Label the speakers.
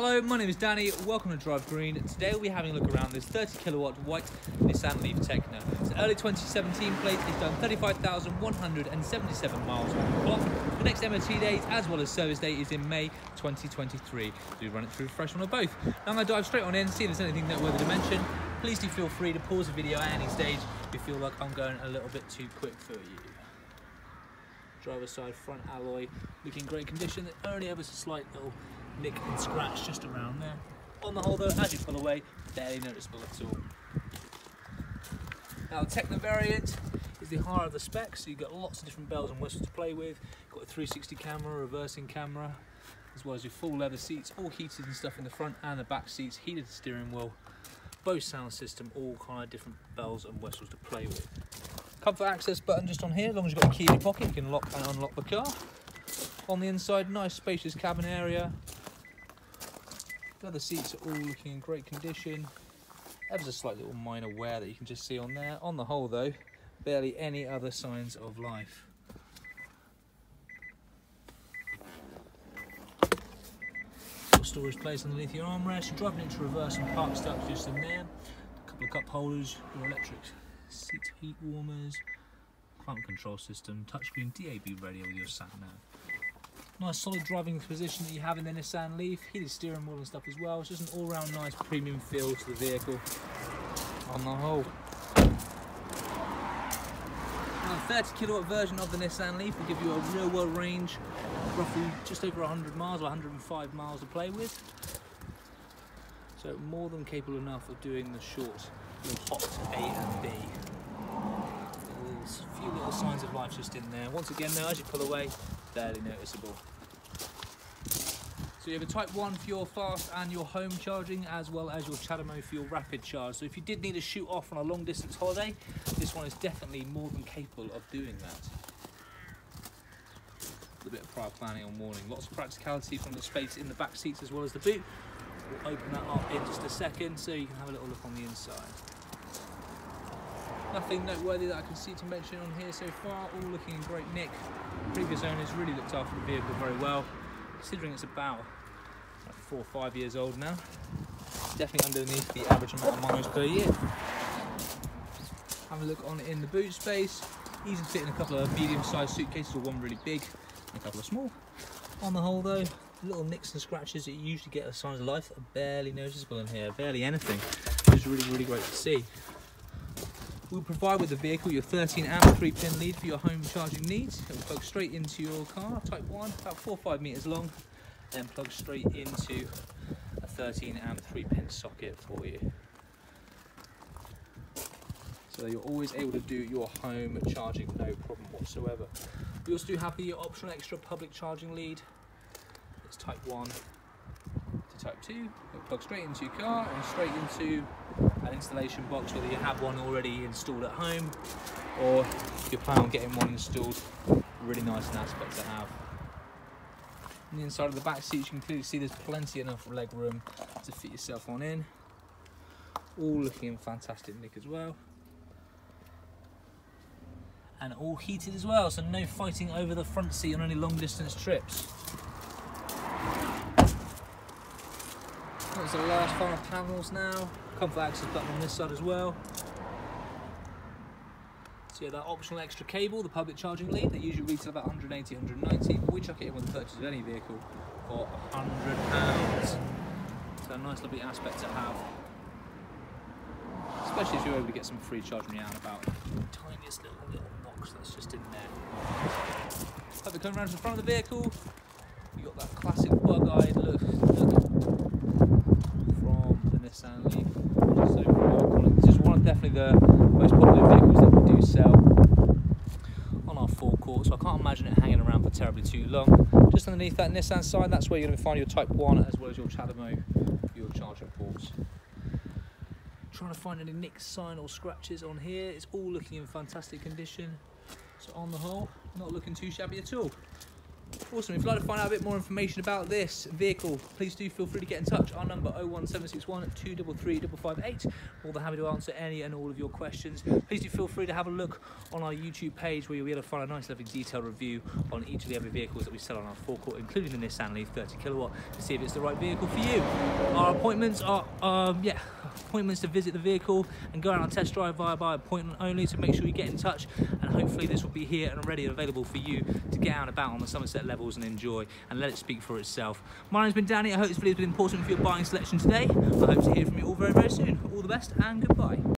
Speaker 1: Hello, my name is Danny. Welcome to Drive Green. Today we'll be having a look around this 30 kilowatt white Nissan Leaf Tekna. It's an early 2017 plate. It's done 35,177 miles on the clock. The next MOT date as well as service date is in May 2023. Do run it through fresh or both. Now I'm going to dive straight on in, see if there's anything that noteworthy to mention. Please do feel free to pause the video at any stage if you feel like I'm going a little bit too quick for you driver side front alloy looking great condition only ever so slight little nick and scratch just around there. On the whole though as you pull away barely noticeable at all. Now the Tekna variant is the higher of the specs so you've got lots of different bells and whistles to play with. You've got a 360 camera reversing camera as well as your full leather seats all heated and stuff in the front and the back seats heated steering wheel. Bose sound system all kind of different bells and whistles to play with. Comfort access button just on here, as long as you've got a key in your pocket, you can lock and unlock the car. On the inside, nice spacious cabin area. The other seats are all looking in great condition. There's a slight little minor wear that you can just see on there. On the whole though, barely any other signs of life. storage place underneath your armrest, driving into reverse and park stuff just in there. A couple of cup holders, your electric seat heat warmers, climate control system, touchscreen DAB radio with your sat nav. Nice solid driving position that you have in the Nissan Leaf, heated steering wheel and stuff as well. It's just an all-round nice premium feel to the vehicle on the whole. Now, the 30 kilowatt version of the Nissan Leaf will give you a real world range roughly just over 100 miles or 105 miles to play with. So more than capable enough of doing the short hot A and B. There's a few little signs of life just in there. Once again though, as you pull away, barely noticeable. So you have a Type 1 for your fast and your home charging, as well as your CHAdeMO for your rapid charge. So if you did need to shoot off on a long distance holiday, this one is definitely more than capable of doing that. A bit of prior planning and warning. Lots of practicality from the space in the back seats as well as the boot. We'll open that up in just a second so you can have a little look on the inside. Nothing noteworthy that I can see to mention on here so far, all looking in great nick. Previous owners really looked after the vehicle very well, considering it's about four or five years old now. Definitely underneath the average amount of miles per year. Have a look on in the boot space. Easy to fit in a couple of medium-sized suitcases or one really big and a couple of small. On the whole though, little nicks and scratches that you usually get at signs of life are barely noticeable in here, barely anything, which is really, really great to see. We'll provide with the vehicle your 13 amp 3 pin lead for your home charging needs. It will plug straight into your car, type 1, about 4 or 5 meters long, and plug straight into a 13 amp 3 pin socket for you. So you're always able to do your home charging no problem whatsoever. We also do have the optional extra public charging lead. It's type 1 to type 2. It'll plug straight into your car and straight into an installation box, whether you have one already installed at home or if you plan on getting one installed, really nice an aspect to have. On the inside of the back seat you can clearly see there's plenty enough leg room to fit yourself on in. All looking in fantastic nick as well. And all heated as well, so no fighting over the front seat on any long distance trips. There's the last final panels now. Comfort access button on this side as well. So yeah, that optional extra cable, the public charging lead, they usually retail about 180, 190, but we chuck it in with the purchase of any vehicle for £100. So a nice lovely aspect to have. Especially if you're able to get some free charging when you're out about. Tiniest little, little box that's just in there. Have it come around to the front of the vehicle. You got that classic bug-eyed look, look from the Nissan Leaf. So. This is one of definitely the most popular vehicles that we do sell on our forecourt, so I can't imagine it hanging around for terribly too long. Just underneath that Nissan sign, that's where you're going to find your Type 1 as well as your CHAdeMO your charging ports. Trying to find any nicks, sign or scratches on here. It's all looking in fantastic condition. So on the whole, not looking too shabby at all. Awesome. If you'd like to find out a bit more information about this vehicle, please do feel free to get in touch. Our number 01761 233 558. More than happy to answer any and all of your questions. Please do feel free to have a look on our YouTube page where you'll be able to find a nice, lovely, detailed review on each of the other vehicles that we sell on our forecourt, including the Nissan Leaf 30 kilowatt, to see if it's the right vehicle for you. Our appointments are, um, yeah, appointments to visit the vehicle and go out on test drive via by appointment only. So make sure you get in touch, and hopefully this will be here and ready and available for you to get out and about on the Somerset levels and enjoy and let it speak for itself. My name's been Danny. I hope this video has been important for your buying selection today. I hope to hear from you all very, very soon. All the best and goodbye.